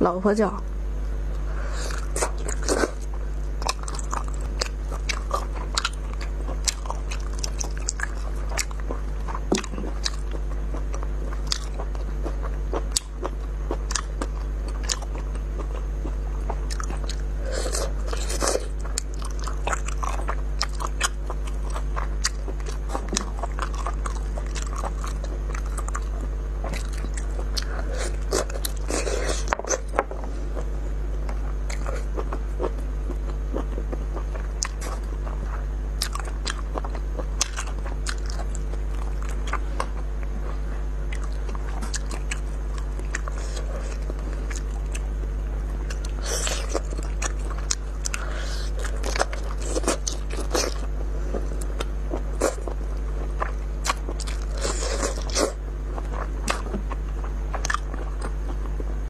老婆叫